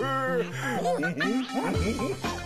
嗯，嗯，嗯，嗯。